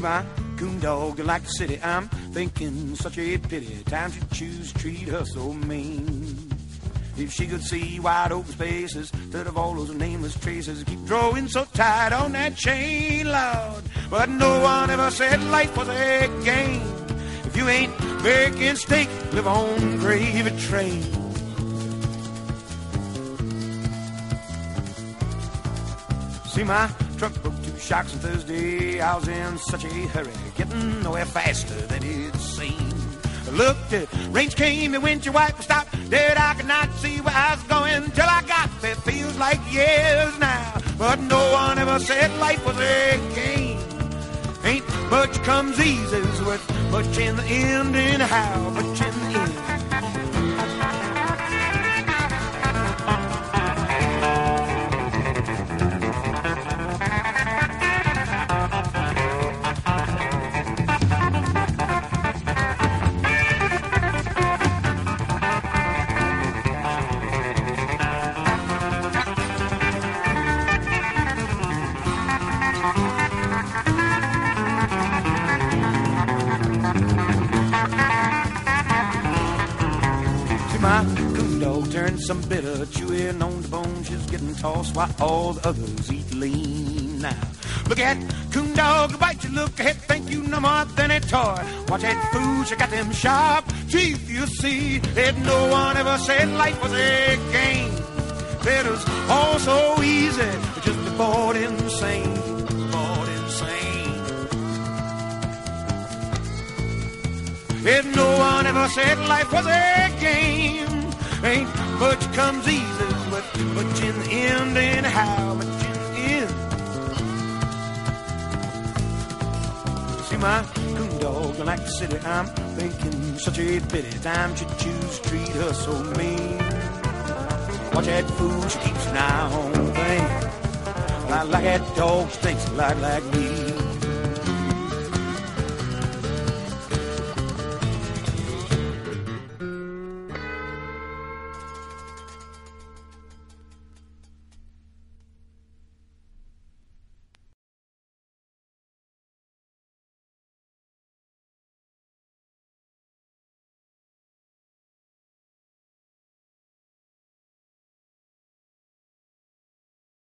my coon dog like the city. I'm thinking such a pity. Time to choose, treat her so mean. If she could see wide open spaces instead of all those nameless traces, keep drawing so tight on that chain, Lord. But no one ever said life was a game. If you ain't making steak, live on gravy train. See my truck broke two shocks on Thursday. I was in such a hurry, getting nowhere faster than it seemed. I looked, the range came, the windshield wiper stopped. Dead, I could not see where I was going till I got there. Feels like years now, but no one ever said life was a game. Ain't much comes easy, it's worth much in the end, anyhow, much in the end. See my coon dog turned some bitter, chewing on the bone. She's getting tossed while all the others eat lean now. Look at coon dog, bite your look ahead, think you no more than a toy. Watch that fool, she got them sharp teeth, you see. That no one ever said life was a game. Was all so easy, If no one ever said life was a game, ain't much comes easy, but much in the end, anyhow, much in the end. See my coon dog like the city, I'm thinking such a pity. Time should choose, treat her so mean. Watch that fool, she keeps an eye on things. I like that dog, she thinks lot like me.